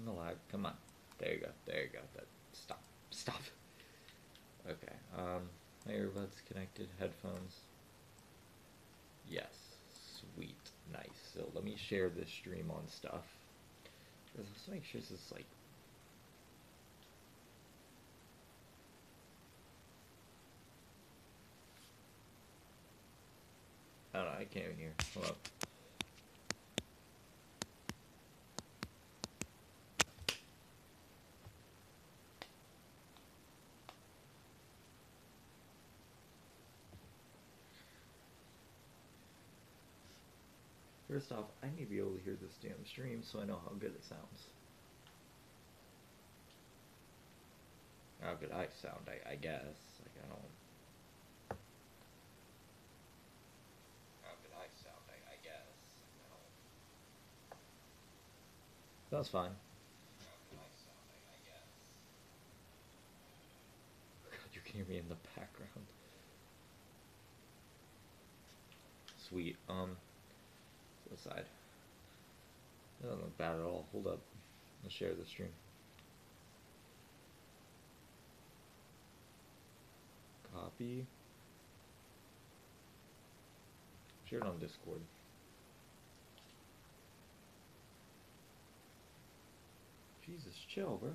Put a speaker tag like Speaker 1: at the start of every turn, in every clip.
Speaker 1: fixing the lag. Come on. There you go. There you go. That stop. Stop. Okay. Um my earbuds connected, headphones. Yes. Sweet. Nice. So let me share this stream on stuff. Let's make sure this is like I don't know, I can't even hear. Hold up. First off, I need to be able to hear this damn stream so I know how good it sounds. How good I sound, I, I guess. Like, I don't. How good I sound, I, I guess. I don't. That's fine. God, you can hear me in the background. Sweet. Um, side. That doesn't look bad at all. Hold up. Let's share the stream. Copy. Share it on Discord. Jesus, chill, bro.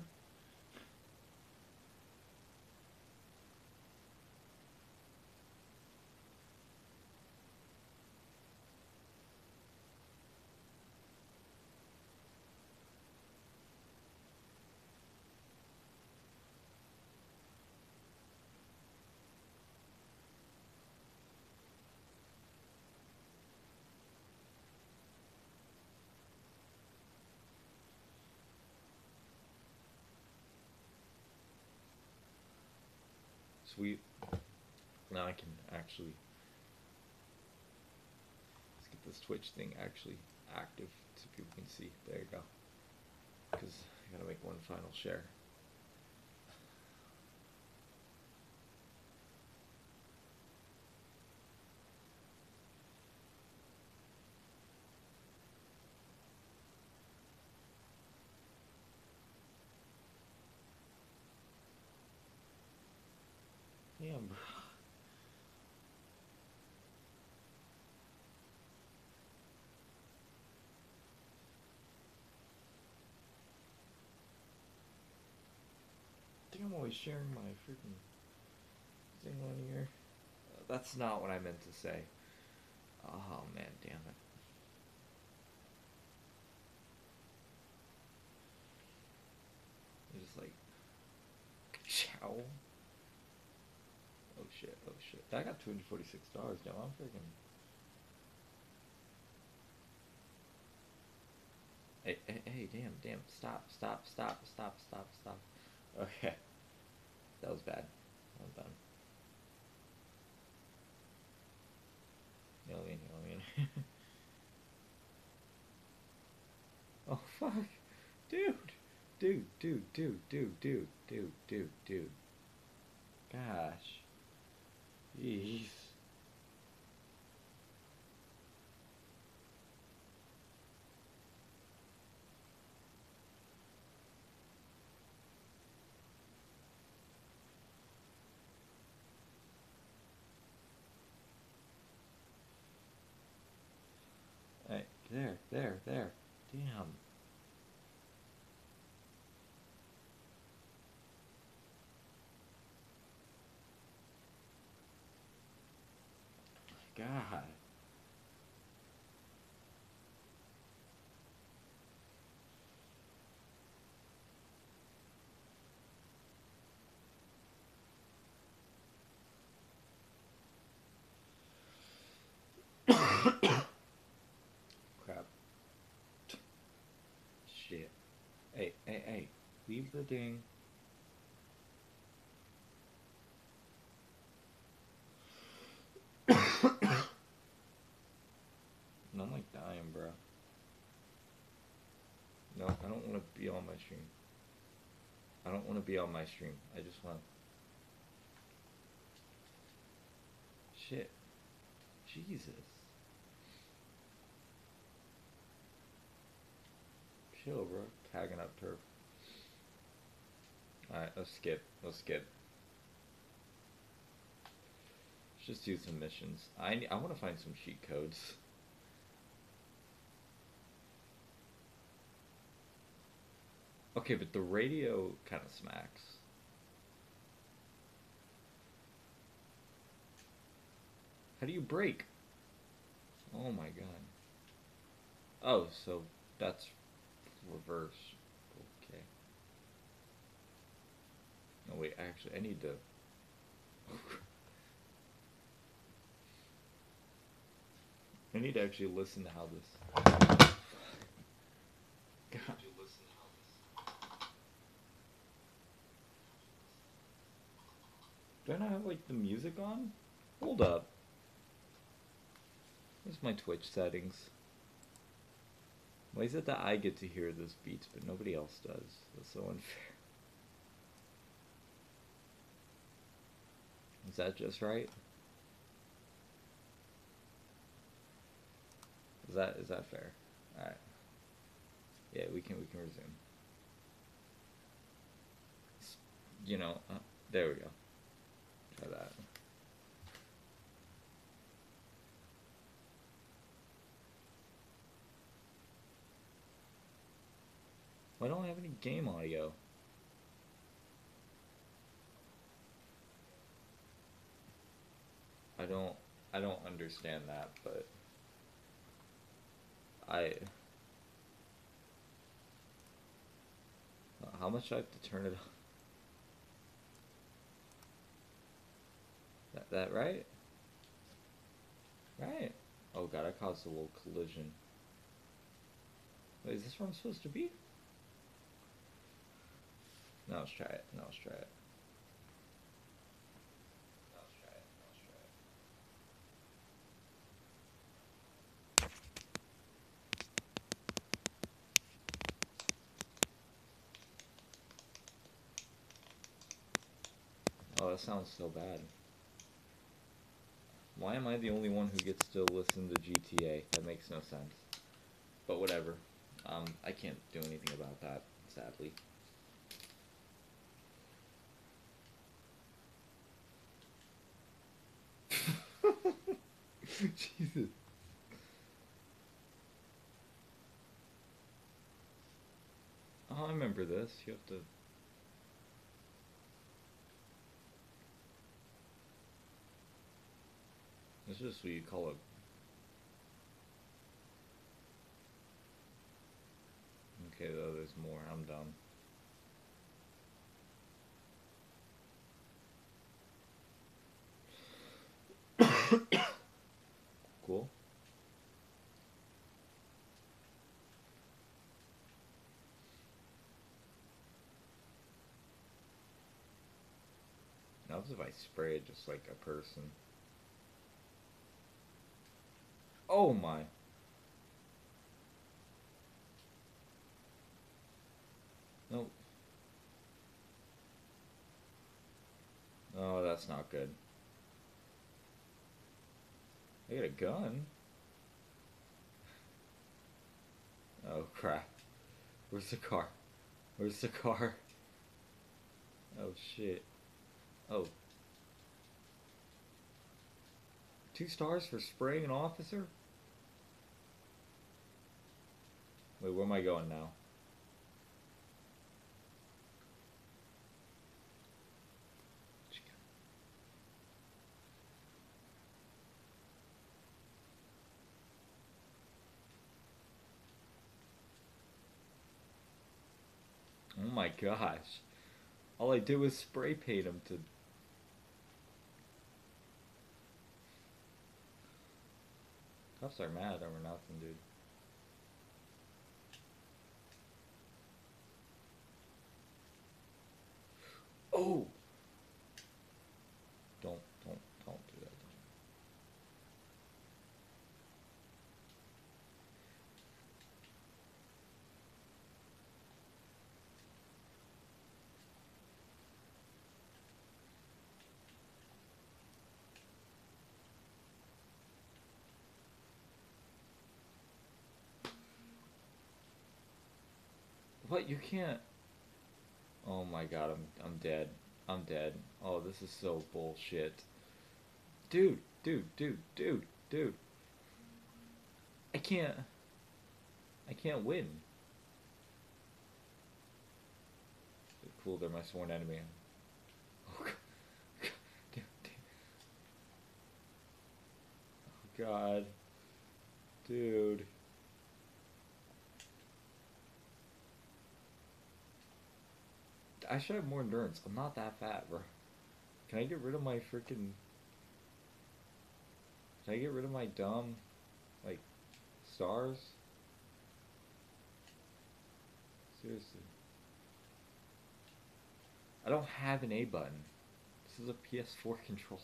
Speaker 1: Sweet. Now I can actually let's get this Twitch thing actually active so people can see. There you go. Because I gotta make one final share. Damn, bro. I think I'm always sharing my freaking thing on here. Uh, that's not what I meant to say. Oh man, damn it. I just like chow. Oh shit, oh shit. I got two hundred forty six dollars now. I'm freaking Hey, hey, hey, damn, damn, stop, stop, stop, stop, stop, stop. Okay. That was bad. I'm done. Alien, alien. oh fuck. Dude. Dude, dude, dude, dude, dude, dude, dude, dude. Gosh. Isso. Crap. Shit. Hey, hey, hey. Leave the ding. I'm like dying, bro. No, I don't want to be on my stream. I don't want to be on my stream. I just want. Shit. Jesus. Chill, bro. Tagging up turf. Alright, let's skip. Let's skip. Let's just do some missions. I, I want to find some cheat codes. Okay, but the radio kind of smacks. How do you break? Oh my god. Oh, so that's reverse. Okay. No, wait, actually, I need to. I need to actually listen to how this. God. Do I not have like the music on? Hold up. Where's my Twitch settings? Why is it that I get to hear those beats but nobody else does? That's so unfair. Is that just right? Is that is that fair? Alright. Yeah, we can we can resume. You know, uh, there we go. Try that. Why don't I have any game audio? I don't I don't understand that, but I how much I have to turn it on? That, that right? Right. Oh god, I caused a little collision. Wait, is this where I'm supposed to be? Let's try it. No, let's try it. No, let's try it. No, let's try it. Oh, that sounds so bad. Why am I the only one who gets to listen to GTA? That makes no sense. But whatever. Um, I can't do anything about that, sadly. Jesus. Oh, I remember this. You have to. This is what you call it. Okay, though, there's more. I'm done. cool. Now, what if I spray it just like a person? Oh my. Nope. Oh, that's not good. I got a gun. Oh crap. Where's the car? Where's the car? Oh shit. Oh. Two stars for spraying an officer? Wait, where am I going now? Oh my gosh. All I did was spray paint him to. Cops are mad over nothing, dude. Oh! Don't, don't, don't do that. Don't. What? You can't. Oh my god, I'm I'm dead. I'm dead. Oh, this is so bullshit. Dude, dude, dude, dude, dude. I can't. I can't win. Cool, they're my sworn enemy. Oh god. Damn, damn. Oh god. Dude. I should have more endurance. I'm not that fat, bro. Can I get rid of my freaking... Can I get rid of my dumb, like, stars? Seriously. I don't have an A button. This is a PS4 controller.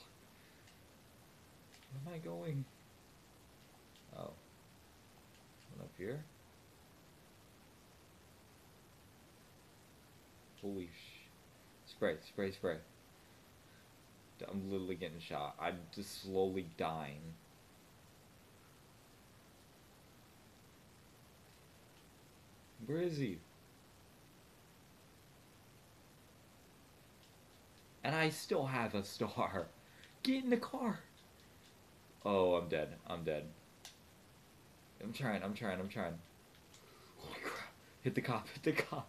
Speaker 1: Where am I going? Oh. One up here? Holy sh... Spray, spray, spray. I'm literally getting shot. I'm just slowly dying. Where is he? And I still have a star. Get in the car. Oh, I'm dead. I'm dead. I'm trying, I'm trying, I'm trying. Holy crap. Hit the cop, hit the cop.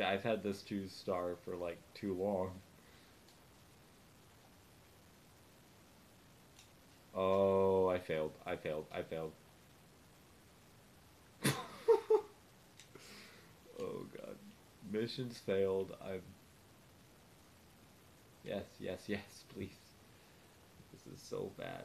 Speaker 1: I've had this two star for like too long. Oh, I failed. I failed. I failed. oh god. Missions failed. I'm Yes, yes, yes, please. This is so bad.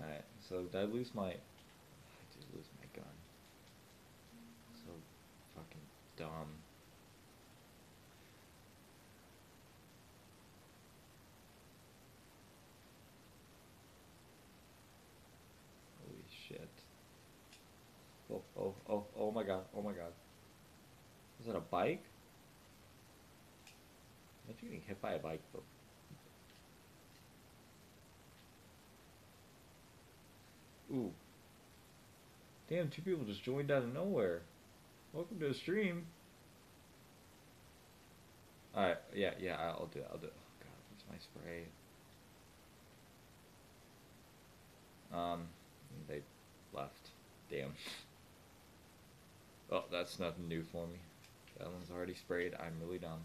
Speaker 1: Alright, so did I lose my... I did lose my gun. So fucking dumb. Holy shit. Oh, oh, oh, oh my god, oh my god. Is that a bike? Imagine getting hit by a bike, but Ooh. Damn, two people just joined out of nowhere. Welcome to the stream. Alright, yeah, yeah, I'll do it, I'll do it. Oh god, where's my spray? Um, they left. Damn. Oh, that's nothing new for me. That one's already sprayed. I'm really dumb.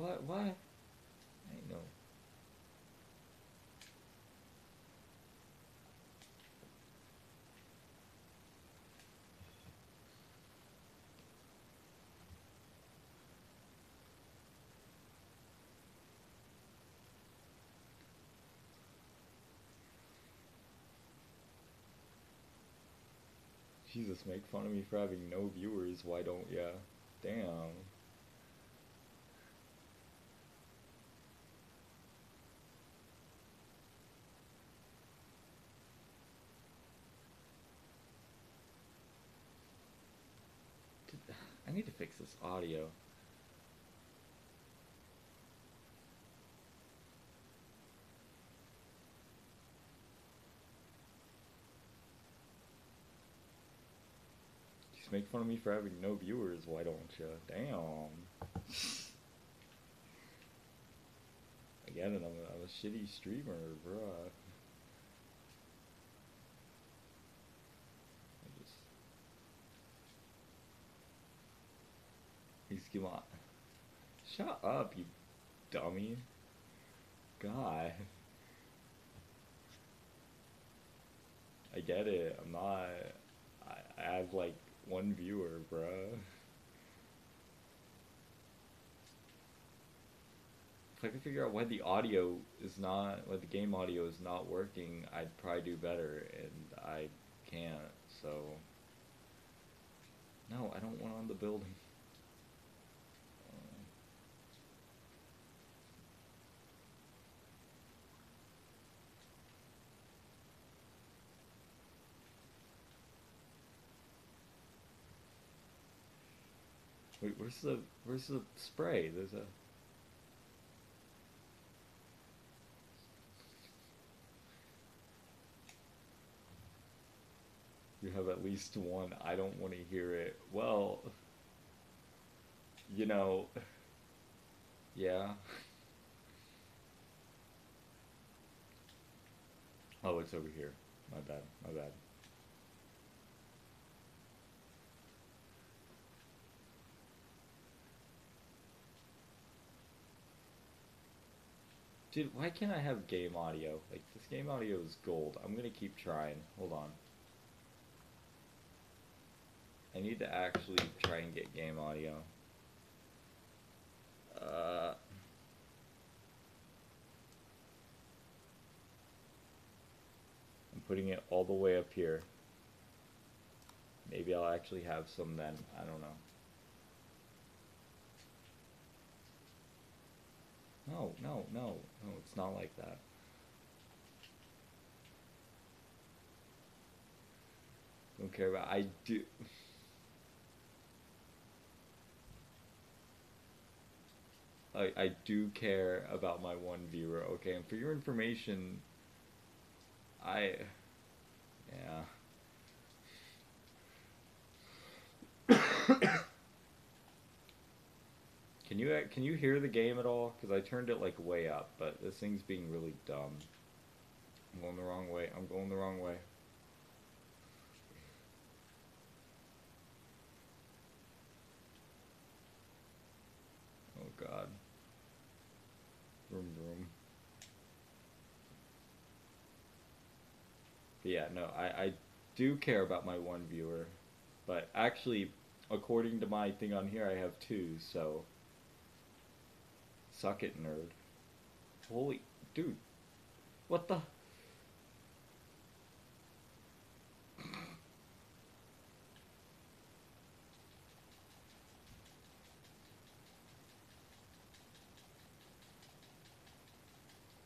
Speaker 1: What? What? I know. Jesus, make fun of me for having no viewers. Why don't ya? Damn. I need to fix this audio. Just make fun of me for having no viewers, why don't you? Damn. It, I'm a, I'm a shitty streamer, bruh. I just... He's on. Shut up, you dummy. God. I get it. I'm not. I, I have like one viewer, bruh. if I could figure out why the audio is not, why the game audio is not working, I'd probably do better, and I can't, so. No, I don't want on the building. Uh, Wait, where's the where's the spray? There's a You have at least one. I don't want to hear it. Well, you know, yeah. Oh, it's over here. My bad. My bad. Dude, why can't I have game audio? Like, this game audio is gold. I'm gonna keep trying. Hold on. I need to actually try and get game audio. Uh, I'm putting it all the way up here. Maybe I'll actually have some then. I don't know. No, no, no, no, it's not like that. Don't care about I do I, I do care about my one viewer, okay? And for your information, I yeah. You uh, can you hear the game at all? Because I turned it like way up, but this thing's being really dumb. I'm going the wrong way. I'm going the wrong way. Oh God. Vroom vroom. Yeah, no, I I do care about my one viewer, but actually, according to my thing on here, I have two. So. Suck it, nerd. Holy, dude. What the?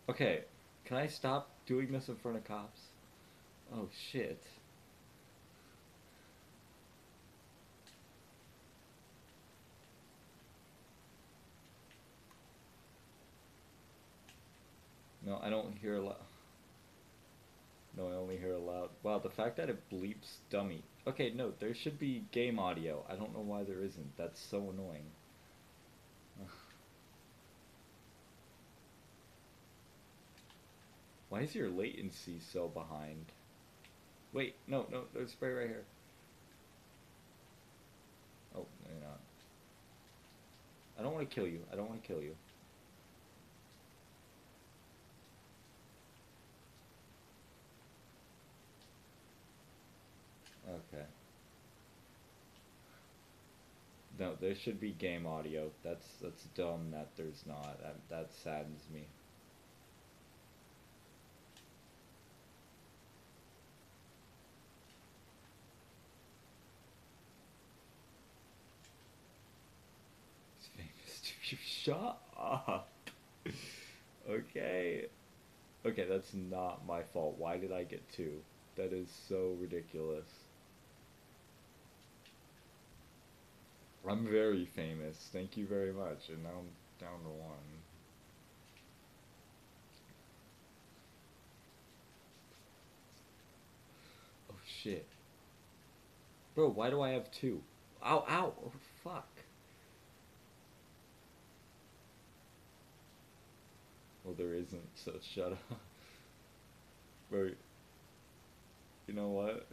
Speaker 1: Okay, can I stop doing this in front of cops? Oh shit. No, I don't hear a lot. No, I only hear a loud. Wow, the fact that it bleeps dummy. Okay, no, there should be game audio. I don't know why there isn't. That's so annoying. Why is your latency so behind? Wait, no, no, there's spray right here. Oh, you're not. I don't want to kill you. I don't want to kill you. Okay. No, there should be game audio. That's that's dumb that there's not. That that saddens me. It's famous to you. Shut up. okay. Okay, that's not my fault. Why did I get two? That is so ridiculous. I'm very famous. Thank you very much. And now I'm down to one. Oh shit. Bro, why do I have two? Ow, ow! Oh, fuck. Well, there isn't, so shut up. Bro, you know what?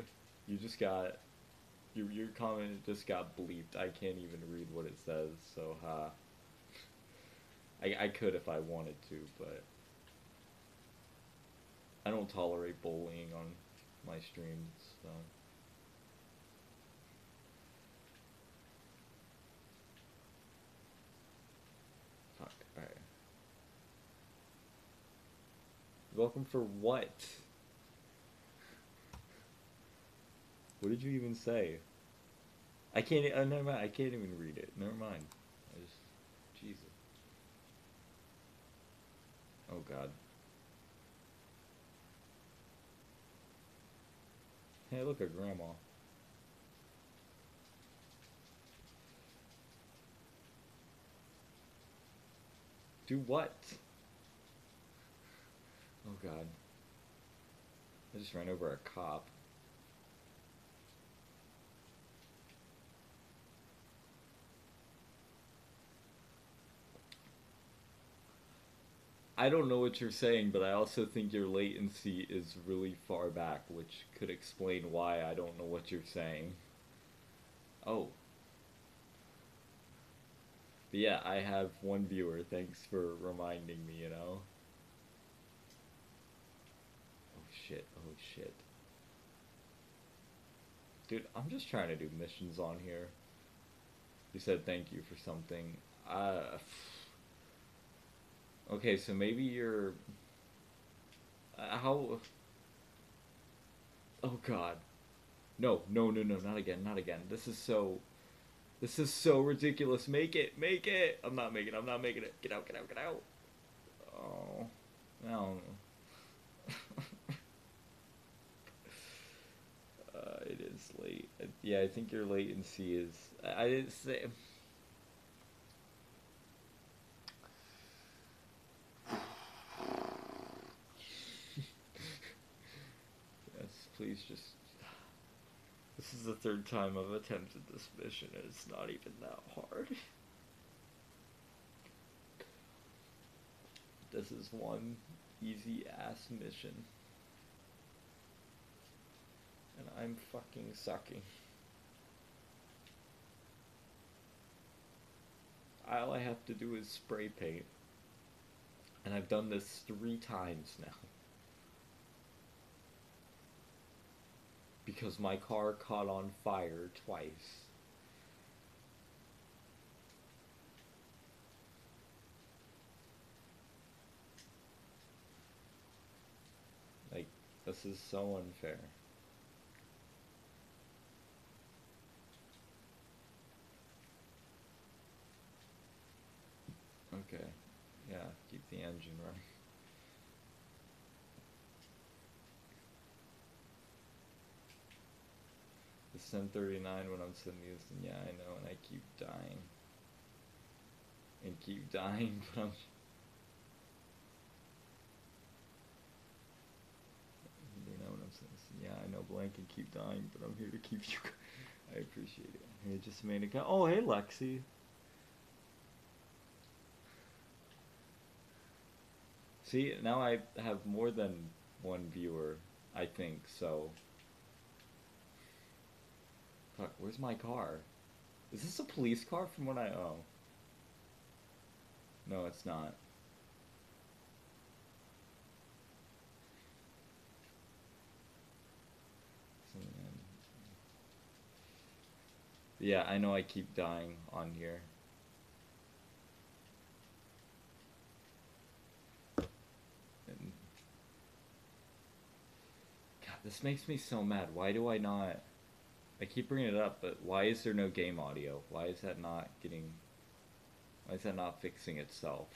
Speaker 1: You just got your your comment just got bleeped. I can't even read what it says, so ha. I I could if I wanted to, but I don't tolerate bullying on my streams, so. Fuck. Alright. Welcome for what? What did you even say? I can't. Uh, never mind. I can't even read it. Never mind. I just, Jesus. Oh God. Hey, look, at grandma. Do what? Oh God. I just ran over a cop. I don't know what you're saying, but I also think your latency is really far back, which could explain why I don't know what you're saying. Oh. But yeah, I have one viewer. Thanks for reminding me, you know? Oh shit, oh shit. Dude, I'm just trying to do missions on here. You said thank you for something. Uh. Okay, so maybe you're. Uh, how. Oh god. No, no, no, no, not again, not again. This is so. This is so ridiculous. Make it, make it! I'm not making it, I'm not making it. Get out, get out, get out! Oh. No. uh, it is late. Uh, yeah, I think your latency is. I, I didn't say. Yes, please just. This is the third time I've attempted this mission, and it's not even that hard. This is one easy ass mission. And I'm fucking sucking. All I have to do is spray paint. And I've done this three times now. Because my car caught on fire twice. Like, this is so unfair. Okay, yeah, keep the engine running. It's 1039 when I'm sending this, and yeah, I know, and I keep dying. And keep dying, but I'm... You know what I'm saying? Yeah, I know, blank and keep dying, but I'm here to keep you... I appreciate it. Hey, just made a... Oh, hey, Lexi. See, now I have more than one viewer, I think, so... Where's my car? Is this a police car from what I owe? No, it's not. Hmm. Yeah, I know I keep dying on here. God, this makes me so mad. Why do I not... I keep bringing it up, but why is there no game audio? Why is that not getting... Why is that not fixing itself?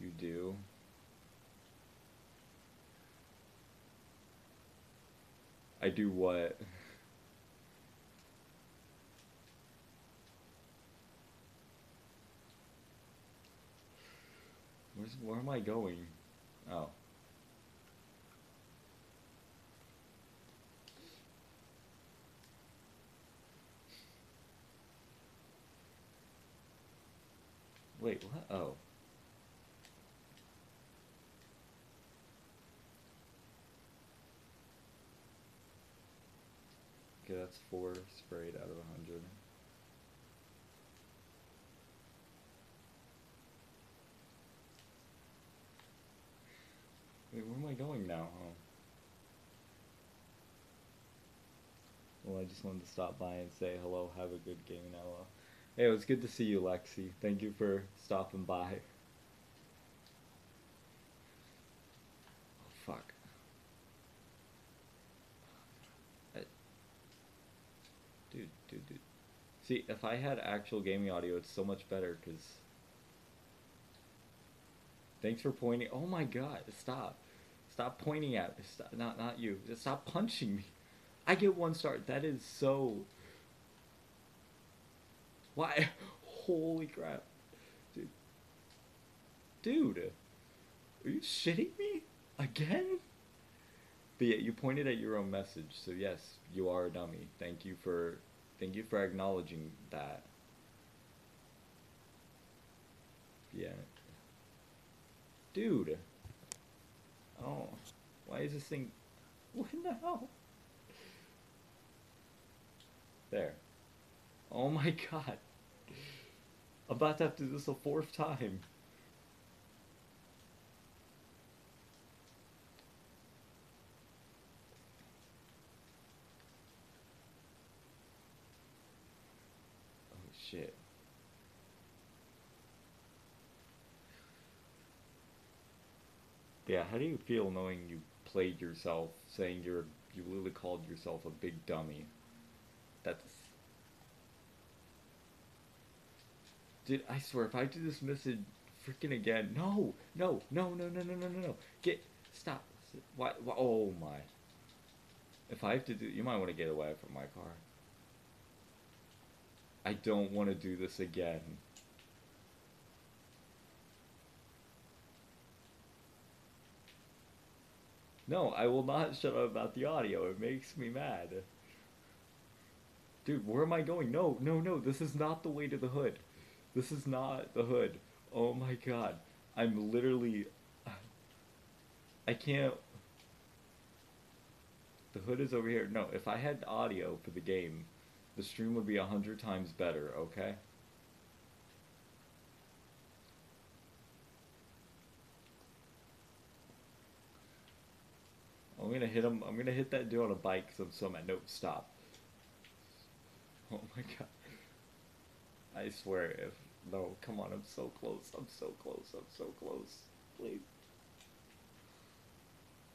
Speaker 1: You do? I do what? Where's, where am I going? Oh. Wait, what? Oh. Okay, that's four sprayed out of a hundred. Wait, where am I going now? Well, I just wanted to stop by and say hello, have a good game, Ella. Hey, it was good to see you, Lexi. Thank you for stopping by. Oh, fuck. Uh, dude, dude, dude. See, if I had actual gaming audio, it's so much better, because... Thanks for pointing. Oh my god, stop. Stop pointing at me. Stop, not, not you. Stop punching me. I get one star. That is so why? Holy crap. Dude. Dude. Are you shitting me? Again? But yeah, you pointed at your own message, so yes, you are a dummy. Thank you for thank you for acknowledging that. Yeah. Dude. Oh. Why is this thing what the hell? There. Oh my god. I'm about to have to do this a fourth time. Oh shit. Yeah, how do you feel knowing you played yourself, saying you're you literally called yourself a big dummy? That's Dude, I swear, if I do this message freaking again, no, no, no, no, no, no, no, no, no, get, stop, why, why, oh my. If I have to do, you might want to get away from my car. I don't want to do this again. No, I will not shut up about the audio. It makes me mad. Dude, where am I going? No, no, no. This is not the way to the hood. This is not the hood. Oh my god. I'm literally... I can't... The hood is over here. No, if I had audio for the game, the stream would be a hundred times better, okay? I'm gonna hit him. I'm gonna hit that dude on a bike I'm so mad. Nope, stop. Oh my god. I swear, if no, come on, I'm so close. I'm so close. I'm so close. Please.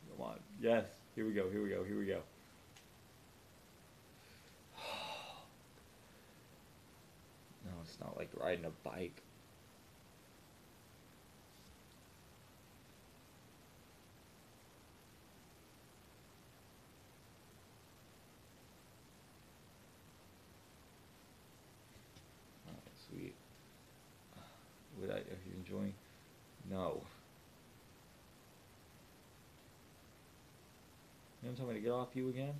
Speaker 1: Come on. Yes. Here we go. Here we go. Here we go. no, it's not like riding a bike. anytime I get off you again?